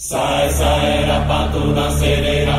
Sai sai ra pa tu na se re ra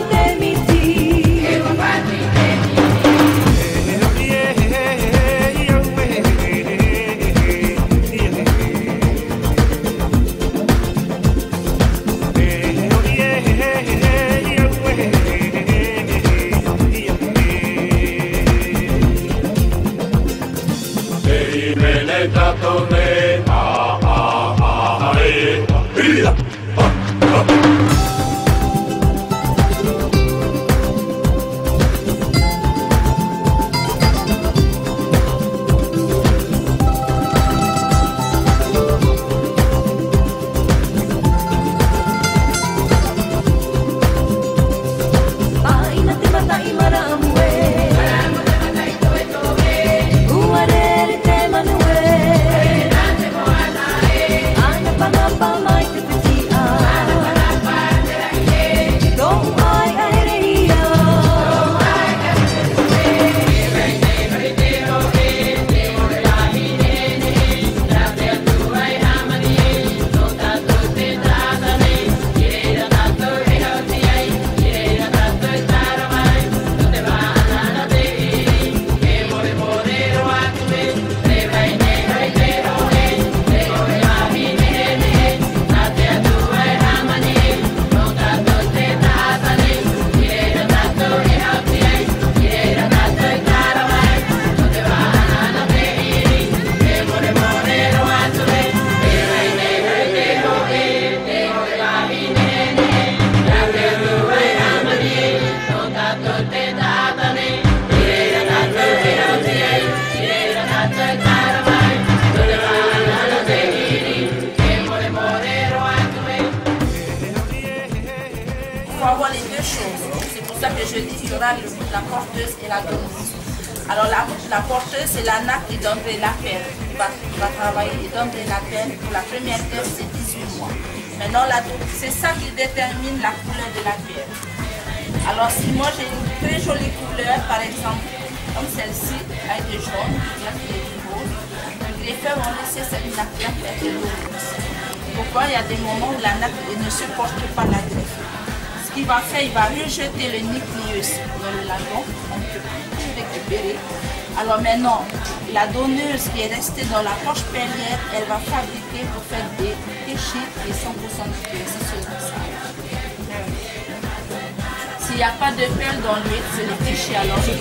Alors la, la porteuse, c'est la nappe qui donnerait l'appel. Il va, il va travailler et donnerait l'appel. Pour la première pierre, c'est 18 mois. Maintenant, c'est ça qui détermine la couleur de la pierre. Alors si moi j'ai une très jolie couleur, par exemple, comme celle-ci, avec du jaune, là qui est du rose, le greffeur va laisser cette nappe-là être rose. Pourquoi? Il y a des moments où la nappe ne supporte pas la greffe Ce qu'il va faire, il va rejeter le nucléus dans le lagon, on ne peut récupérer. Alors maintenant, la donneuse qui est restée dans la poche pellière, elle va fabriquer pour faire des déchets et 100% de pièces. C'est. S'il n'y a pas de perles dans l'huile, c'est le péché alors. il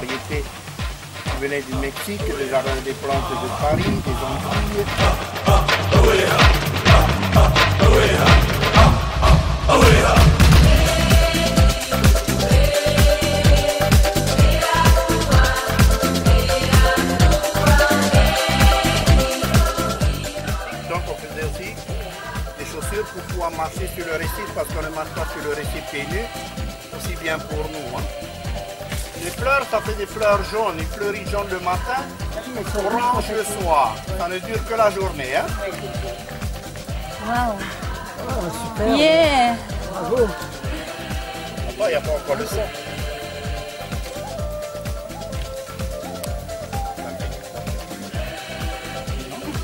variétés venaient du Mexique, des, ar- des plantes de Paris, des Antilles. Donc on faisait aussi des chaussures pour pouvoir marcher sur le récif parce qu'on ne marche pas sur le récif pieds aussi bien pour nous. Des fleurs jaunes, ils fleurissent jaune le matin, orange le soir. Ça ne dure que la journée. Hein. Wow. Yeah. Là-bas, il n'y a pas encore le son.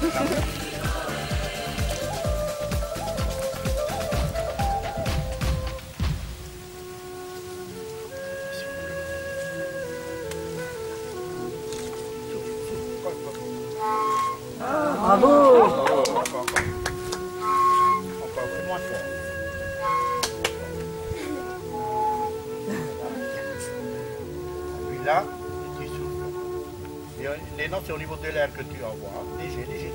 Bravo Encore, fort. Puis là, tu souffles. Les notes, c'est au niveau de l'air que tu envoies, léger.